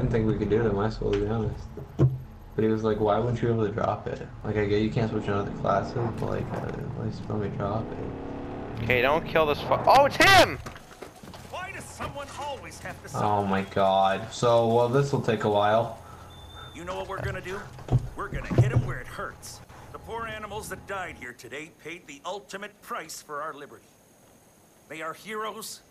didn't think we could do it in my school, to be honest. But he was like, why wouldn't you be able to drop it? Like, I get you can't switch another class, classes, but like, uh, at least let me drop it. Okay, don't kill this fu- Oh, it's him! Why does someone always have to? Oh my god. So, well, this will take a while. You know what we're gonna do? We're gonna hit him where it hurts. The poor animals that died here today paid the ultimate price for our liberty. They are heroes